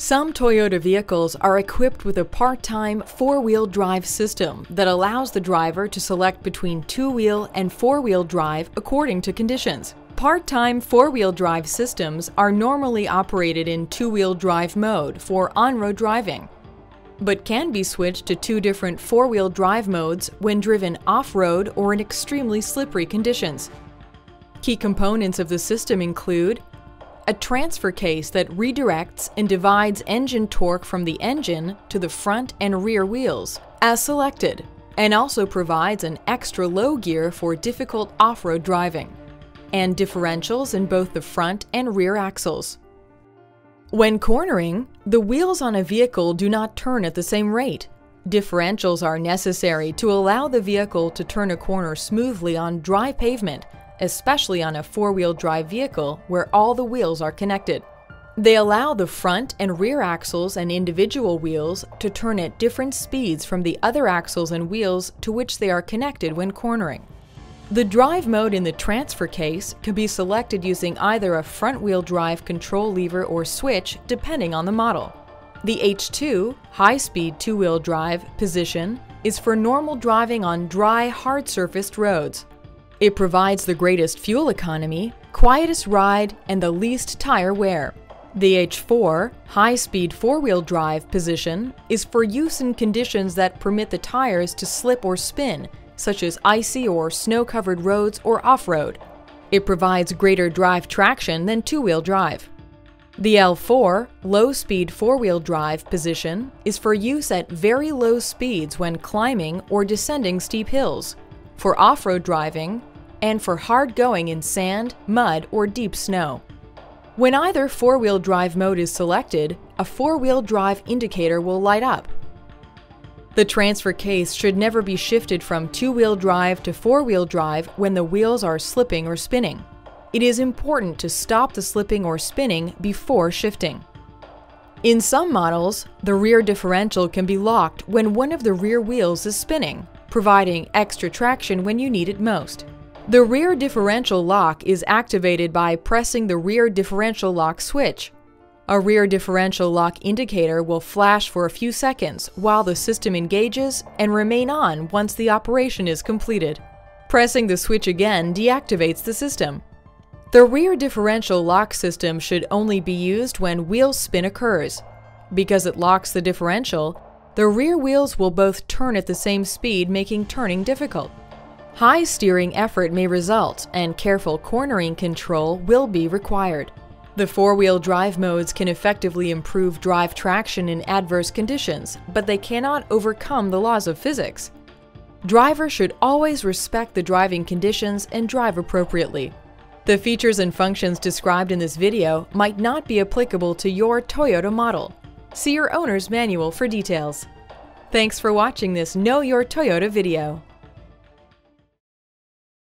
Some Toyota vehicles are equipped with a part-time four-wheel drive system that allows the driver to select between two-wheel and four-wheel drive according to conditions. Part-time four-wheel drive systems are normally operated in two-wheel drive mode for on-road driving, but can be switched to two different four-wheel drive modes when driven off-road or in extremely slippery conditions. Key components of the system include a transfer case that redirects and divides engine torque from the engine to the front and rear wheels, as selected, and also provides an extra low gear for difficult off-road driving, and differentials in both the front and rear axles. When cornering, the wheels on a vehicle do not turn at the same rate. Differentials are necessary to allow the vehicle to turn a corner smoothly on dry pavement especially on a four-wheel drive vehicle where all the wheels are connected. They allow the front and rear axles and individual wheels to turn at different speeds from the other axles and wheels to which they are connected when cornering. The drive mode in the transfer case can be selected using either a front-wheel drive control lever or switch depending on the model. The H2, high-speed two-wheel drive, position is for normal driving on dry, hard-surfaced roads, it provides the greatest fuel economy, quietest ride, and the least tire wear. The H4 high-speed four-wheel drive position is for use in conditions that permit the tires to slip or spin, such as icy or snow-covered roads or off-road. It provides greater drive traction than two-wheel drive. The L4 low-speed four-wheel drive position is for use at very low speeds when climbing or descending steep hills for off-road driving, and for hard going in sand, mud, or deep snow. When either four-wheel drive mode is selected, a four-wheel drive indicator will light up. The transfer case should never be shifted from two-wheel drive to four-wheel drive when the wheels are slipping or spinning. It is important to stop the slipping or spinning before shifting. In some models, the rear differential can be locked when one of the rear wheels is spinning, providing extra traction when you need it most. The rear differential lock is activated by pressing the rear differential lock switch. A rear differential lock indicator will flash for a few seconds while the system engages and remain on once the operation is completed. Pressing the switch again deactivates the system. The rear differential lock system should only be used when wheel spin occurs. Because it locks the differential, the rear wheels will both turn at the same speed, making turning difficult. High steering effort may result, and careful cornering control will be required. The four-wheel drive modes can effectively improve drive traction in adverse conditions, but they cannot overcome the laws of physics. Drivers should always respect the driving conditions and drive appropriately. The features and functions described in this video might not be applicable to your Toyota model. See your owner's manual for details. Thanks for watching this Know Your Toyota video.